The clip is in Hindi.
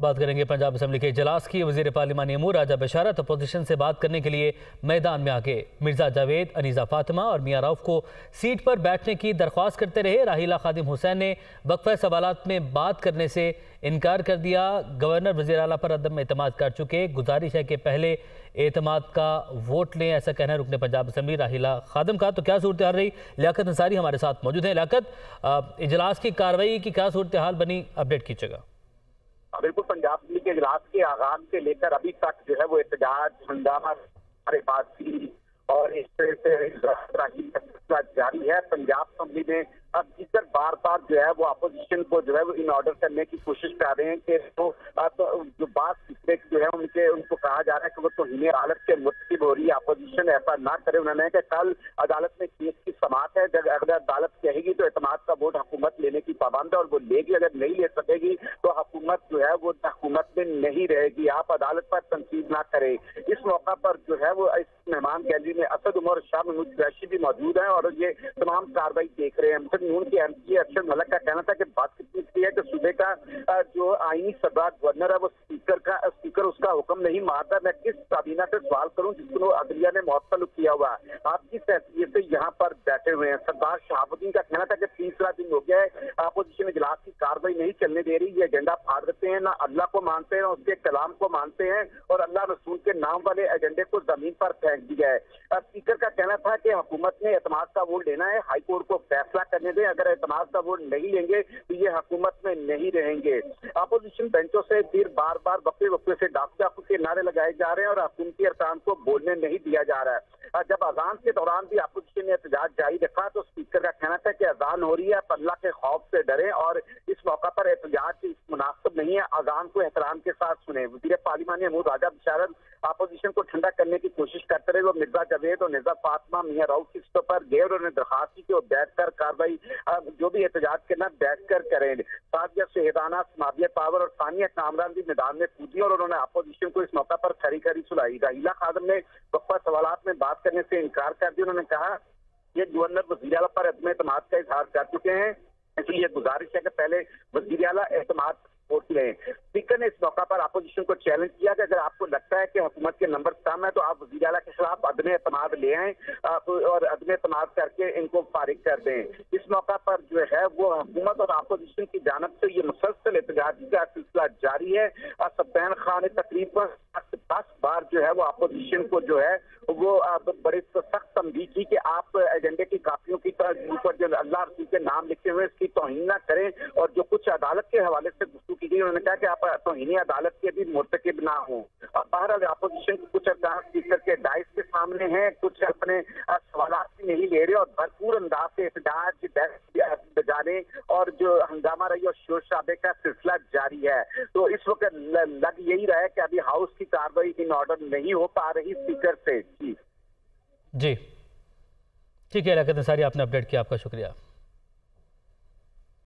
बात करेंगे पंजाब असम्बली के इजलास की। वज़ीर पार्लिमानी अमूर राजा बशारत अपोजिशन से बात करने के लिए मैदान में आगे। मिर्ज़ा जावेद, अनीज़ा फातिमा और मियाँ राउफ को सीट पर बैठने की दरख्वास्त करते रहे। राहिला खादिम हुसैन ने वक्फा सवालत में बात करने से इनकार कर दिया। गवर्नर वजी अला पर अदम अतमाद कर चुके। गुजारिश है कि पहले एतमाद का वोट लें, ऐसा कहना रुकने पंजाब असम्बली राहिला खादम का। तो क्या सूरत हाल रही? लियाकत अंसारी हमारे साथ मौजूद है। लियाकत इजलास की कार्रवाई की क्या सूरत हाल बनी? अपडेट कीजिएगा। बिल्कुल पंजाब दिल्ली के इजलास के आगाज़ से लेकर अभी तक जो है वो एहतजाज, हंगामा हमारे पास और इस तरह से जारी है। पंजाब असम्बली में अब है वो अपोजिशन को जो है वो इन ऑर्डर करने की कोशिश कर रहे हैं कि तो, जो बात जो है उनके उनको कहा जा रहा है कि वो तो हिने हालत के मुतब हो रही है अपोजिशन ऐसा ना करे उन्होंने कि कल अदालत में केस की समात है जब अगर अदालत कहेगी तो एतमाद का वोट हुकूमत लेने की पाबंद है और वो लेगी अगर नहीं ले सकेगी तो हुकूमत जो है वो हुकूमत में नहीं रहेगी। आप अदालत पर तनकीद ना करें। इस मौका पर जो है वो इस मेहमान गैलरी में असद उमर शाह महमूद कुरैशी भी मौजूद है और ये तमाम कार्रवाई देख रहे हैं। नून के एम पी अरशद मलक का कहना था कि बात कितनी की है कि सुबह का जो आईनी सभा गवर्नर है, वो स्पीकर का स्पीकर उसका हुक्म नहीं मारता मैं किस काबीना से सवाल करूँ जिसको अदलिया ने मौतल किया हुआ आप किस हैसियत से यहाँ पर बैठे हुए हैं? सरदार शहाबुद्दीन का कहना था कि तीसरा दिन हो गया है। अपोजिशन इजलास की कार्रवाई नहीं चलने दे रही। ये एजेंडा फाड़ देते हैं। ना अल्लाह को मानते हैं उसके कलाम को मानते हैं और अल्लाह रसूल के नाम वाले एजेंडे को ज़मीन पर फेंक दिया है। स्पीकर का कहना था कि हुकूमत ने एतमाद का वोट लेना है। हाईकोर्ट को फैसला करने दें। अगर एतमाद का वोट नहीं लेंगे तो ये हुकूमत में नहीं रहेंगे। अपोजिशन बेंचों से फिर बार बार वक्फे वक्फे से डाक के नारे लगाए जा रहे हैं और हुकूमती अरकान को बोलने नहीं दिया जा रहा है। जब अजान के दौरान भी अपोजिशन ने एहतजाज जारी रखा तो स्पीकर का कहना था कि अजान हो रही है अल्लाह के खौफ से डरे और इस मौका पर एहतजाज मुनासिब नहीं है। अजान को एहतराम के साथ सुने। वज़ीर पार्लिमानी अमूर राजा बिशारत अपोजिशन को ठंडा करने की कोशिश करते रहे। वो मिर्ज़ा जवेद और मिर्ज़ा फातमा, मियाँ राउफ की पर गए और उन्होंने दरखास्त की और वो बैठ कर कार्रवाई जो भी एहतजाज करना बैठ कर करें। सादिया शहीदाना समाबिया पावर और सानिया कामरान भी मैदान में कूदी और उन्होंने अपोजिशन को इस मौका पर खरी खरी सुलाई। रहीला खादम ने वक्फा सवाल में बात करने से इनकार कर दिया। उन्होंने कहा, ये गवर्नर वजी अला पर अदम एतमाद का इजहार कर चुके हैं। इसलिए गुजारिश है कि पहले वज़ीर अला एतमाद वोट लें स्पीकर ने इस मौका पर अपोजिशन को चैलेंज किया कि अगर आपको लगता है कि हुकूमत के नंबर कम है तो आप वजी अला के खिलाफ अदम अतमाद ले आए और अदम अतमाद करके इनको फारिग कर दें। इस मौका पर जो है वो हुकूमत और अपोजिशन की जानब से ये मुसलसल एहतजाजी का सिलसिला जारी है। सफैन खान ने तकरीबन जो है वो अपोजिशन को जो है वो बड़े सख्त तंबी थी कि आप एजेंडे की कापियों की ऊपर जो अल्लाह रसूल के नाम लिखे हुए इसकी तोहन ना करें और जो कुछ अदालत के हवाले से गुफ्तु की गई उन्होंने कहा कि आप तोहनी अदालत के भी मुर्तकब ना हो। बहरहाल अपोजिशन की कुछ अरकान स्पीकर के डाइस के सामने हैं, कुछ अपने सवाल भी नहीं ले रहे और भरपूर अंदाज से एहतजाज बजाने और जो हंगामा रही और शोर शराबे का सिलसिला जारी है। तो इस वक्त लग यही रहा है कि अभी हाउस की कार्रवाई इन ऑर्डर नहीं हो पा रही स्पीकर से। जी। जी। ठीक है, रकत अंसारी, आपने अपडेट किया। आपका शुक्रिया।